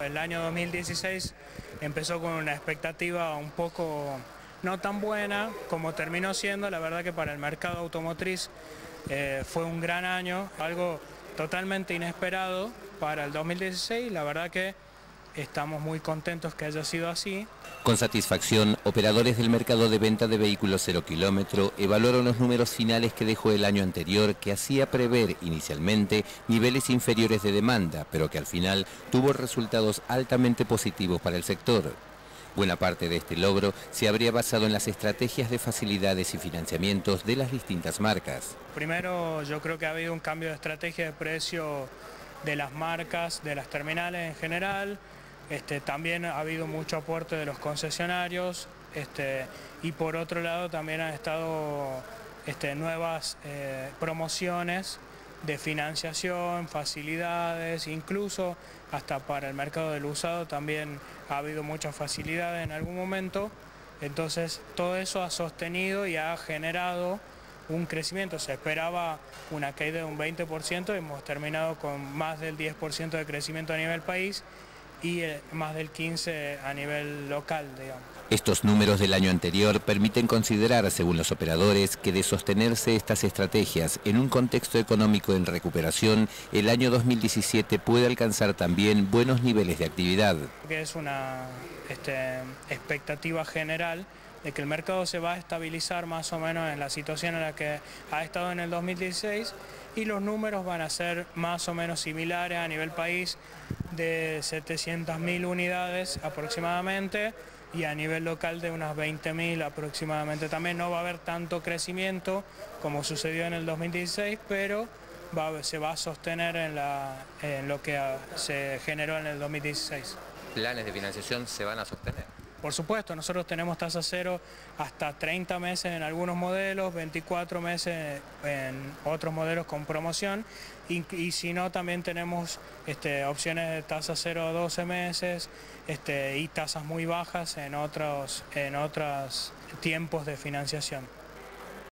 El año 2016 empezó con una expectativa un poco no tan buena como terminó siendo. La verdad que para el mercado automotriz eh, fue un gran año, algo totalmente inesperado para el 2016. La verdad que estamos muy contentos que haya sido así. Con satisfacción, operadores del mercado de venta de vehículos cero kilómetro evaluaron los números finales que dejó el año anterior, que hacía prever inicialmente niveles inferiores de demanda, pero que al final tuvo resultados altamente positivos para el sector. Buena parte de este logro se habría basado en las estrategias de facilidades y financiamientos de las distintas marcas. Primero, yo creo que ha habido un cambio de estrategia de precio de las marcas, de las terminales en general, este, también ha habido mucho aporte de los concesionarios este, y por otro lado también han estado este, nuevas eh, promociones de financiación, facilidades, incluso hasta para el mercado del usado también ha habido muchas facilidades en algún momento. Entonces todo eso ha sostenido y ha generado un crecimiento. Se esperaba una caída de un 20%, hemos terminado con más del 10% de crecimiento a nivel país y eh, más del 15 a nivel local, digamos. Estos números del año anterior permiten considerar, según los operadores, que de sostenerse estas estrategias en un contexto económico en recuperación, el año 2017 puede alcanzar también buenos niveles de actividad. Que es una este, expectativa general de que el mercado se va a estabilizar más o menos en la situación en la que ha estado en el 2016 y los números van a ser más o menos similares a nivel país de 700.000 unidades aproximadamente y a nivel local de unas 20.000 aproximadamente. También no va a haber tanto crecimiento como sucedió en el 2016, pero se va a sostener en, en lo que se generó en el 2016. ¿Planes de financiación se van a sostener? Por supuesto, nosotros tenemos tasa cero hasta 30 meses en algunos modelos, 24 meses en otros modelos con promoción y, si no también tenemos este, opciones de tasa cero a 12 meses este, y tasas muy bajas en otros, en otros tiempos de financiación.